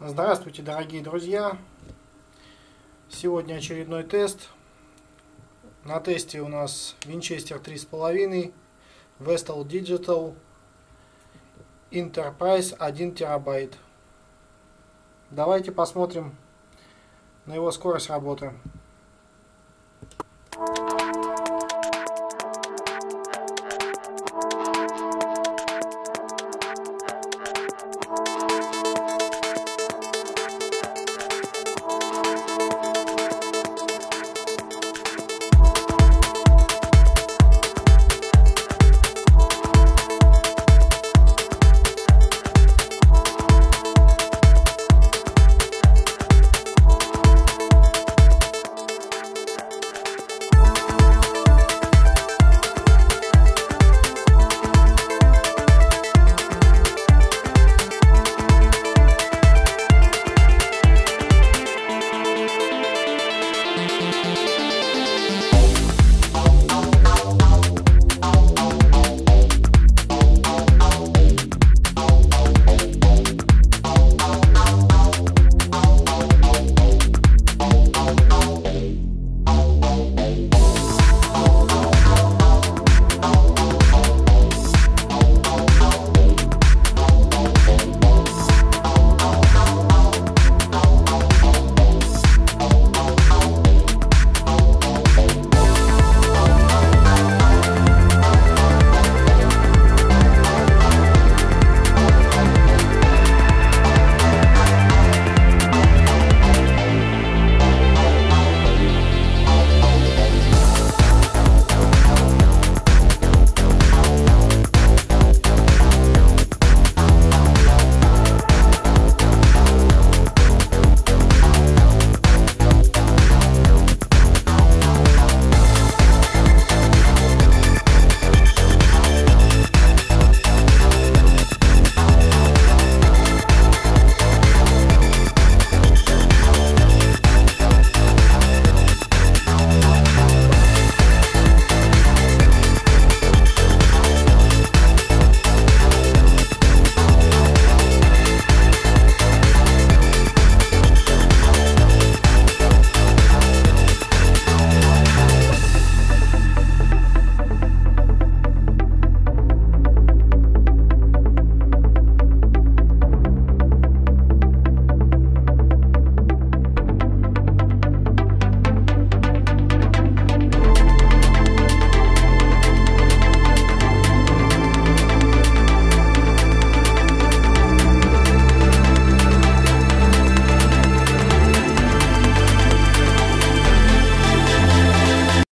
Здравствуйте, дорогие друзья! Сегодня очередной тест. На тесте у нас Winchester 3.5, Vestal Digital, Enterprise 1 терабайт. Давайте посмотрим на его скорость работы.